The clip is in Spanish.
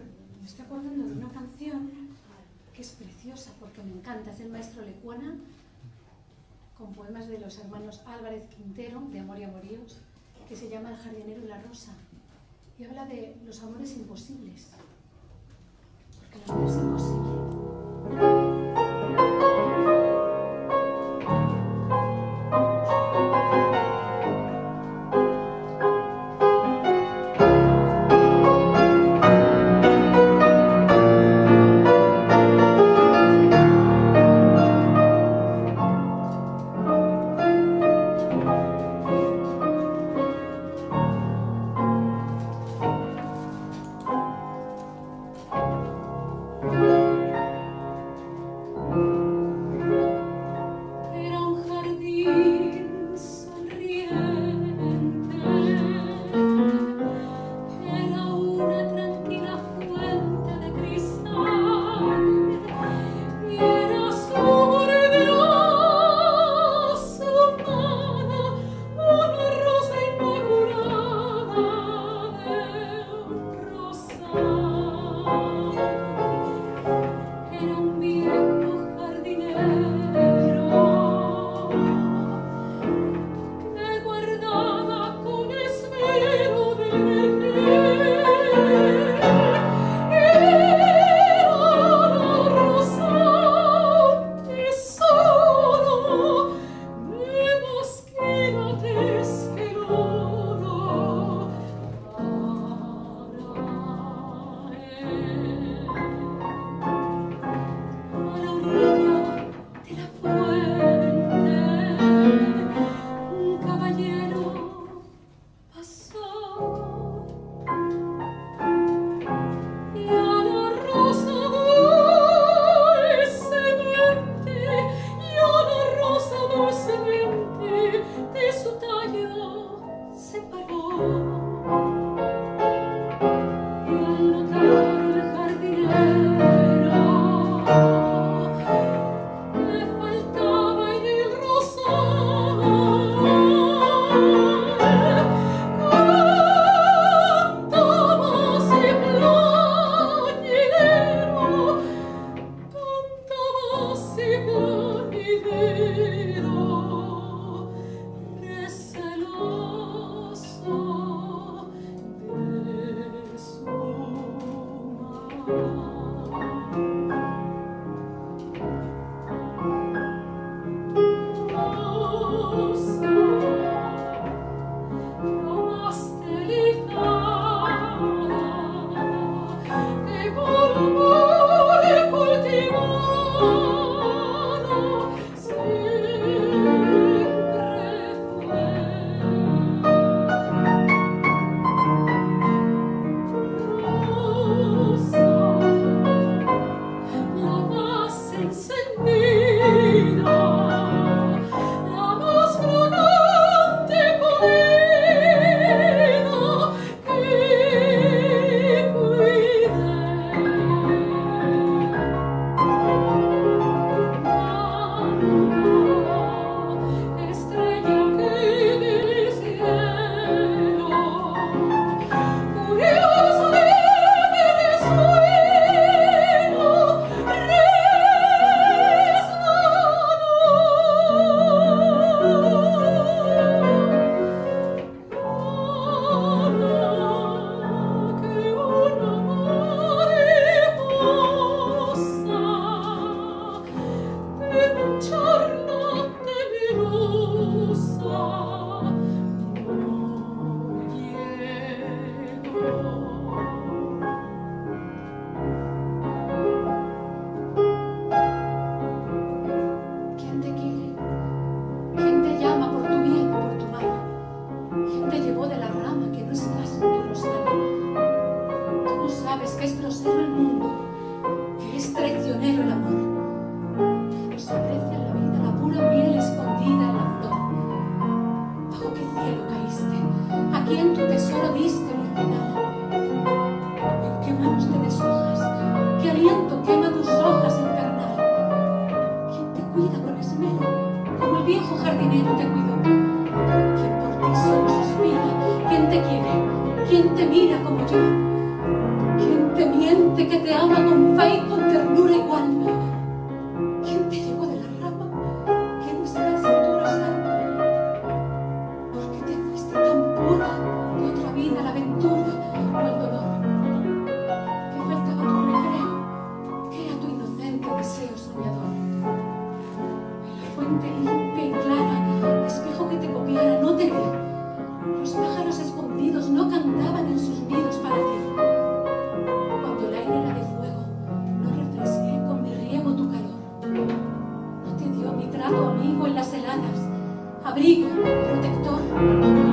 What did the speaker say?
Me estoy acordando de una canción que es preciosa porque me encanta, es el maestro Lecuana con poemas de los hermanos Álvarez Quintero, de Amor y Amoríos, que se llama El jardinero y la rosa, y habla de los amores imposibles, porque el amor es imposible. quién tu tesoro diste, Virginal. ¿En qué manos te deshojas? ¿Qué aliento quema tus hojas en ¿Quién te cuida con esmero? Como el viejo jardinero te cuidó. ¿Quién por ti solo suspira? ¿Quién te quiere? ¿Quién te mira como yo? ¿Quién te miente que te ama con fe y con ternura igual? Cantaban en sus nidos para ti. Cuando el aire era de fuego, no refresqué con mi riego tu calor. No te dio mi trato amigo en las heladas, abrigo, protector